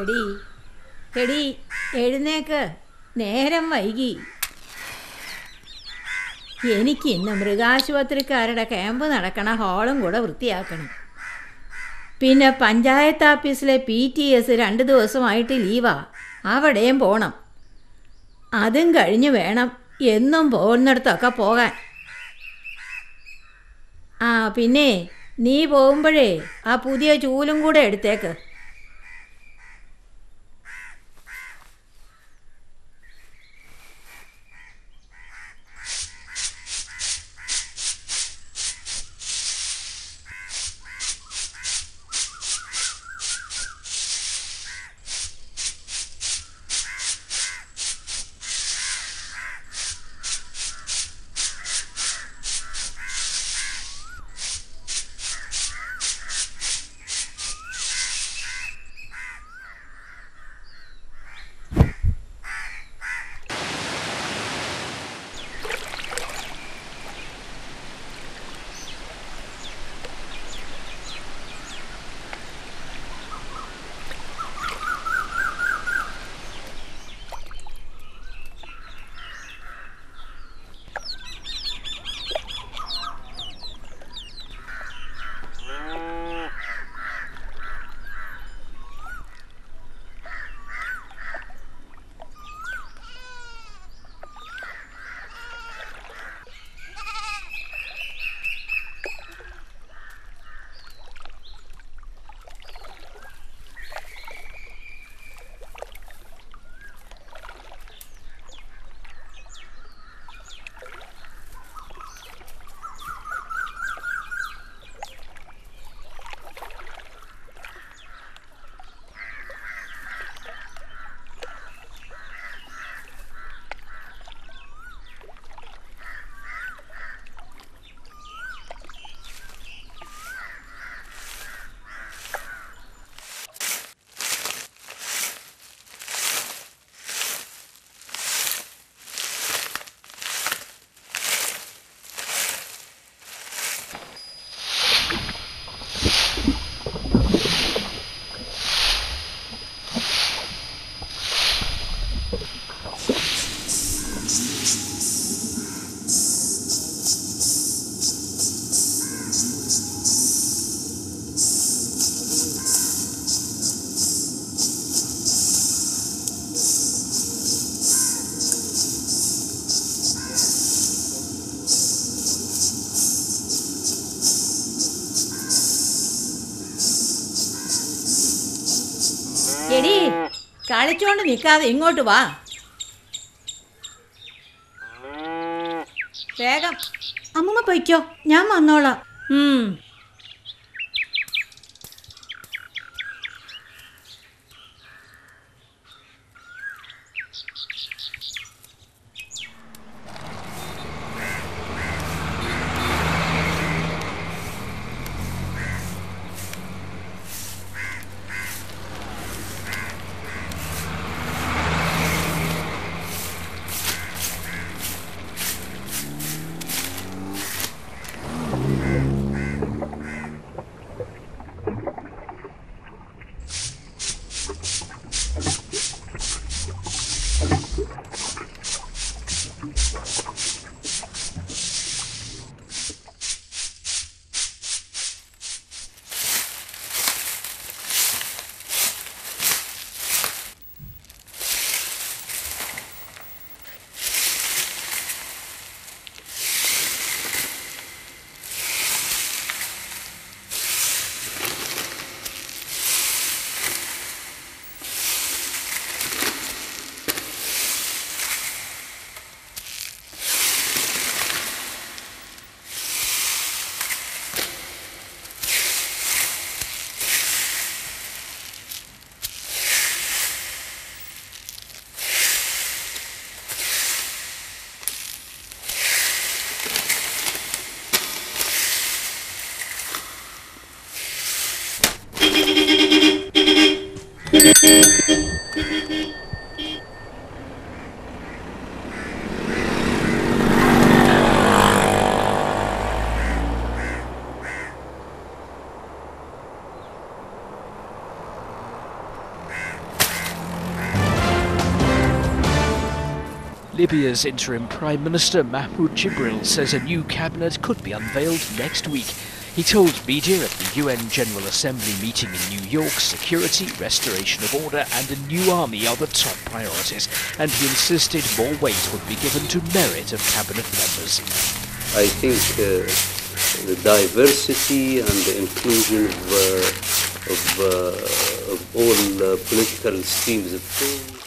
എടി. എടി എഴുന്നേക്ക്. നേരം വൈകി. എനിക്ക് ഇന്ന് മൃഗാശുപത്രിക്കാരുടെ ക്യാമ്പ് നടക്കണ ഹാളും കൂടെ വൃത്തിയാക്കണം. പിന്നെ പഞ്ചായത്ത് ഓഫീസിലെ പി ടി എസ് രണ്ട് ദിവസമായിട്ട് ലീവാ. അവിടെയും പോകണം അതും കഴിഞ്ഞ് വേണം എന്നും പോകുന്നിടത്തൊക്കെ പോകാൻ. ആ പിന്നെ നീ പോകുമ്പോഴേ ആ പുതിയ ചൂലും കൂടെ എടുത്തേക്ക്. എടി കളിച്ചോണ്ട് നിൽക്കാതെ ഇങ്ങോട്ട് വാ. വേഗം. അമ്മമ്മ പൊയ്ക്കോ ഞാൻ വന്നോളാം. Libya's interim Prime Minister Mahmoud Jibril says a new cabinet could be unveiled next week. He told media at the UN General Assembly meeting in New York security, restoration of order, and a new army are the top priorities, and he insisted more weight would be given to merit of cabinet members. I think uh, the diversity and the inclusion of, uh, of, uh, of all uh, political streams of thought.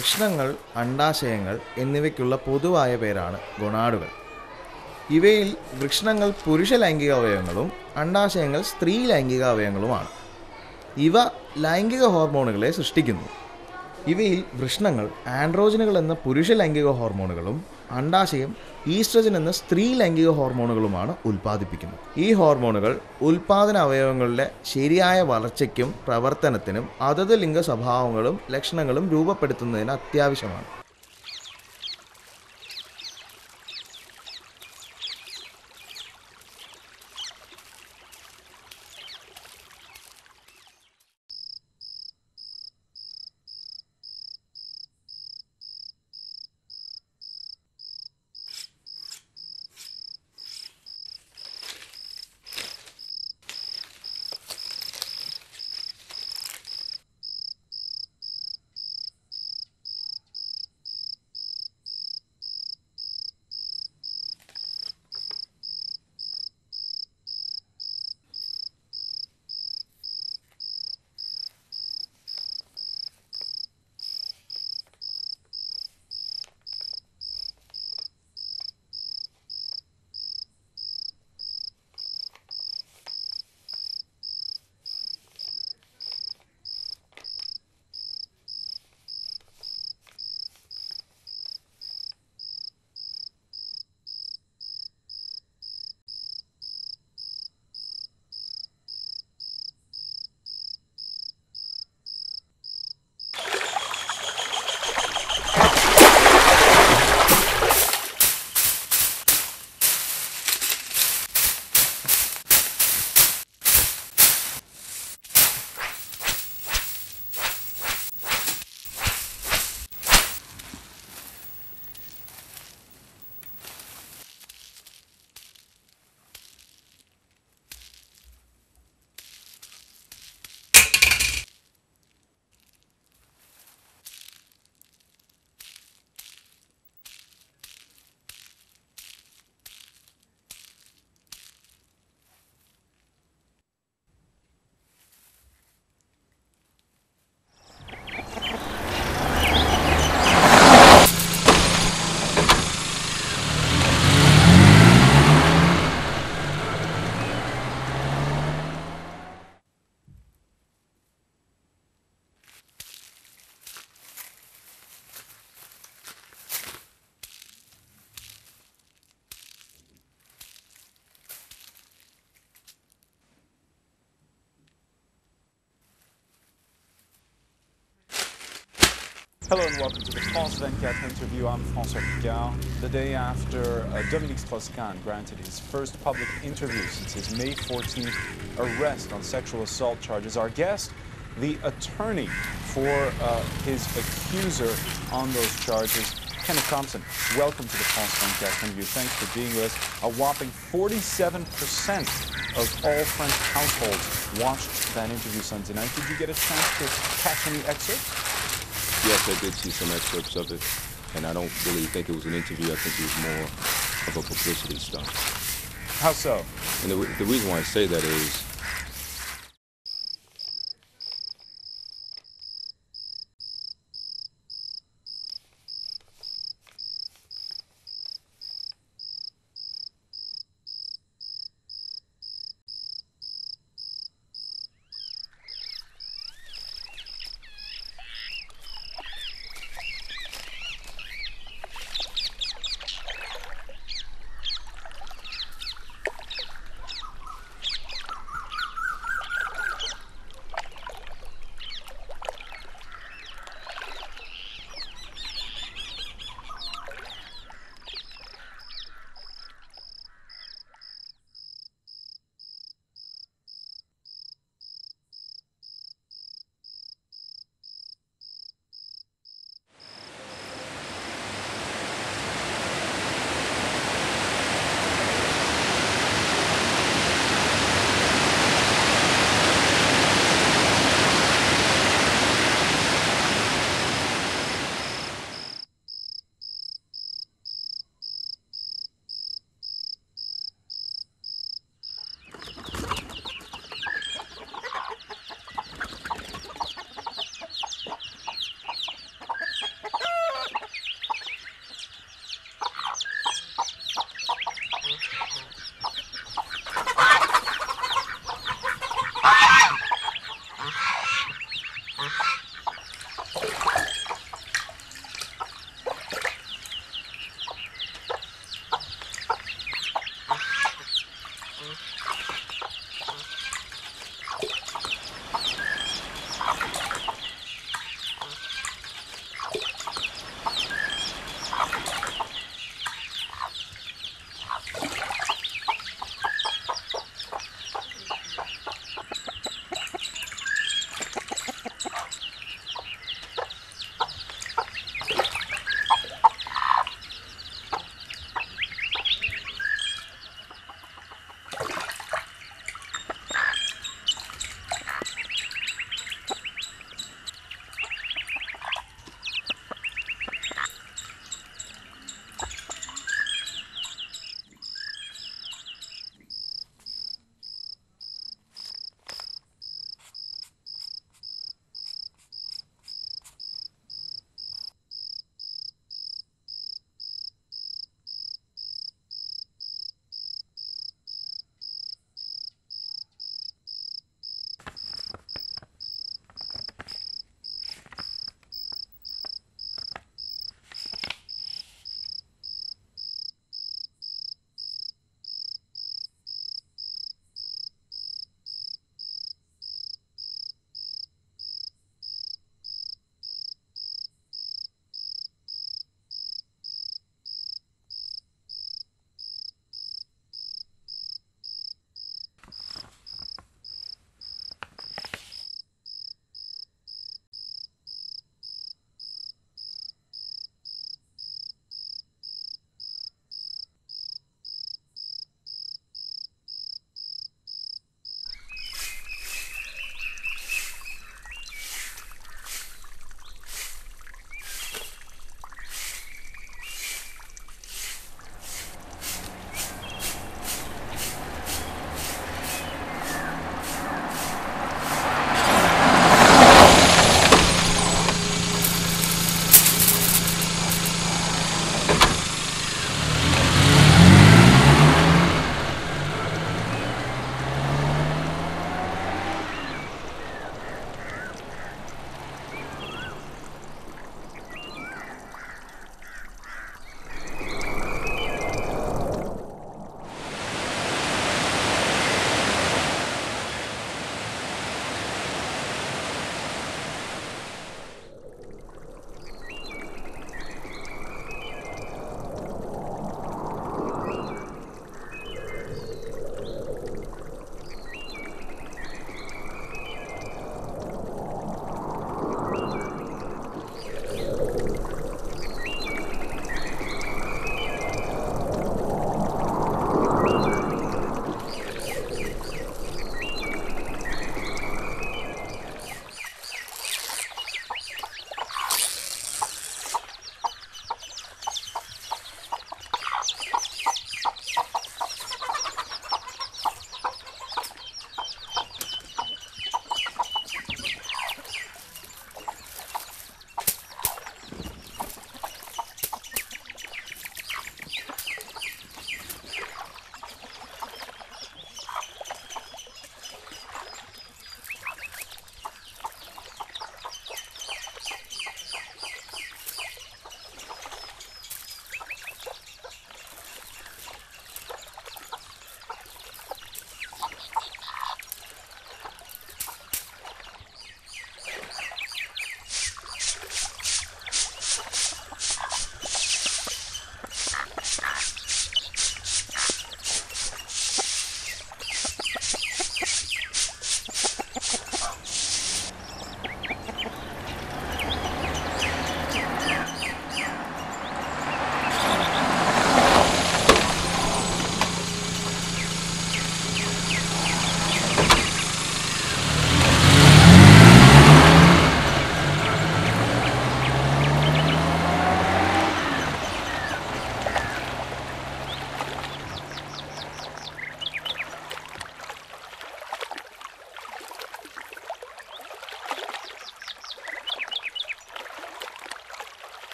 വൃഷ്ണങ്ങൾ അണ്ടാശയങ്ങൾ എന്നിവയ്ക്കുള്ള പൊതുവായ പേരാണ് ഗുണാടുകൾ ഇവയിൽ വൃഷ്ണങ്ങൾ പുരുഷ ലൈംഗിക അവയവങ്ങളും അണ്ടാശയങ്ങൾ സ്ത്രീ ലൈംഗിക അവയവങ്ങളുമാണ്. ഇവ ലൈംഗിക ഹോർമോണുകളെ സൃഷ്ടിക്കുന്നു. ഇവയിൽ വൃഷ്ണങ്ങൾ ആൻഡ്രോജനുകൾ എന്ന പുരുഷ ലൈംഗിക ഹോർമോണുകളും അണ്ടാശയം ഈസ്ട്രജൻ എന്ന സ്ത്രീ ലൈംഗിക ഹോർമോണുകളുമാണ് ഉൽപ്പാദിപ്പിക്കുന്നത്. ഈ ഹോർമോണുകൾ ഉൽപാദന അവയവങ്ങളുടെ ശരിയായ വളർച്ചയ്ക്കും പ്രവർത്തനത്തിനും അതത് ലിംഗ സ്വഭാവങ്ങളും ലക്ഷണങ്ങളും രൂപപ്പെടുത്തുന്നതിന് അത്യാവശ്യമാണ്. Hello and welcome to the France 24 interview. I'm François Picard. The day after uh, Dominique Strauss-Kahn granted his first public interview since his May 14th arrest on sexual assault charges, our guest, the attorney for uh, his accuser on those charges, Kenneth Thompson, welcome to the France 24 interview. Thanks for being with us. A whopping 47% of all French households watched that interview Sunday night. Did you get a chance to catch any excerpts? Yes, I did see some excerpts of it, and I don't really think it was an interview. I think it was more of a publicity stunt. How so? And the, the reason why I say that is